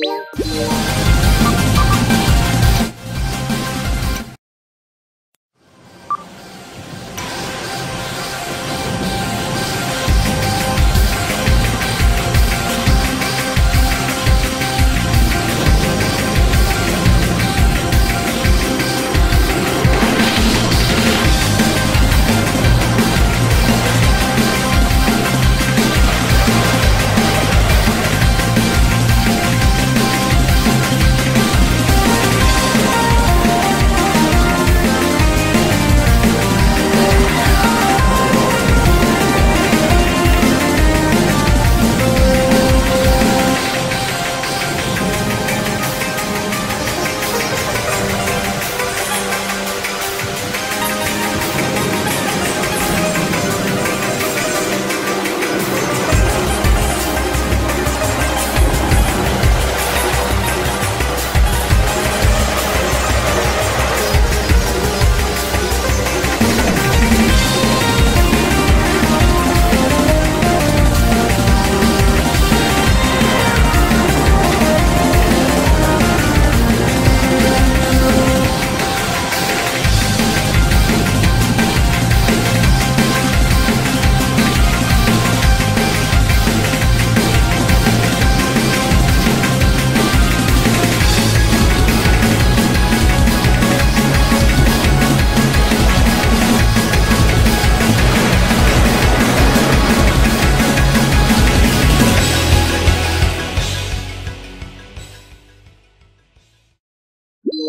Meu.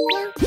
안녕.